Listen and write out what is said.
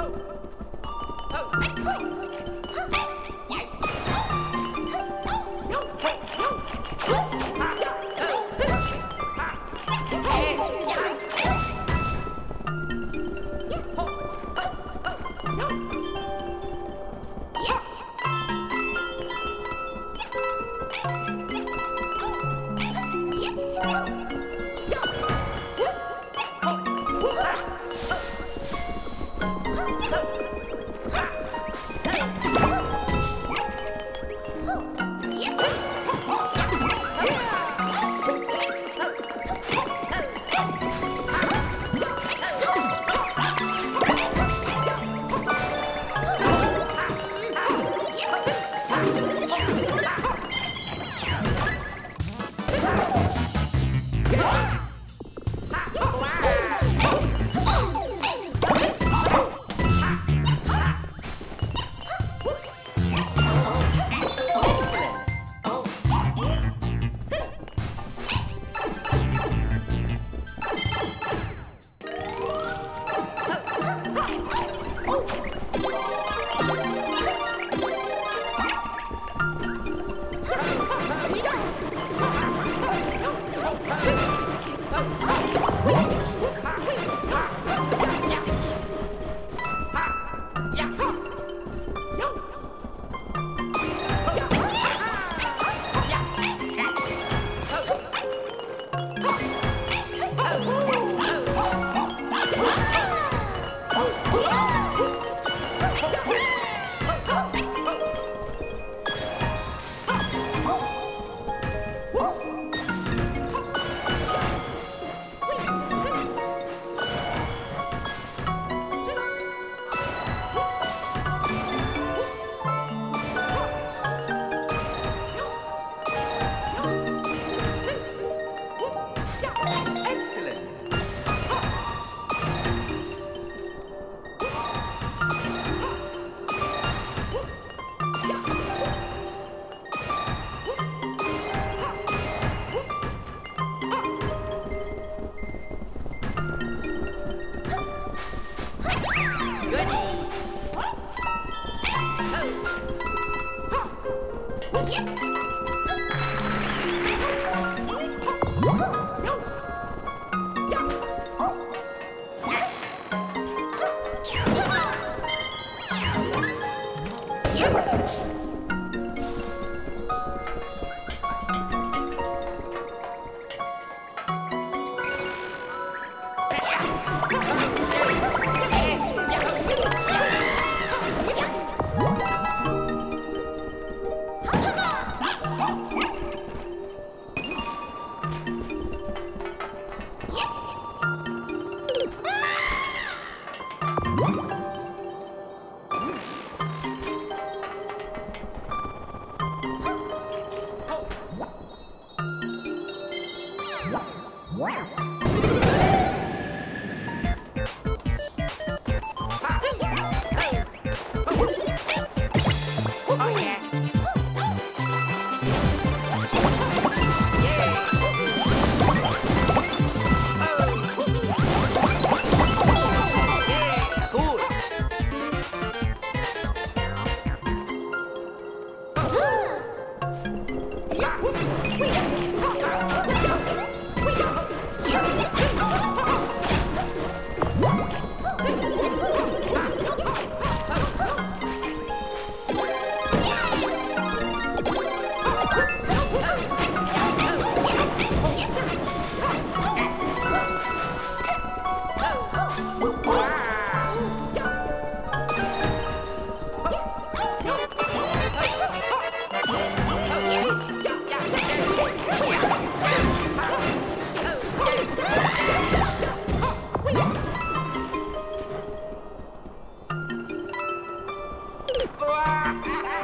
Oh! you. Wow. voar.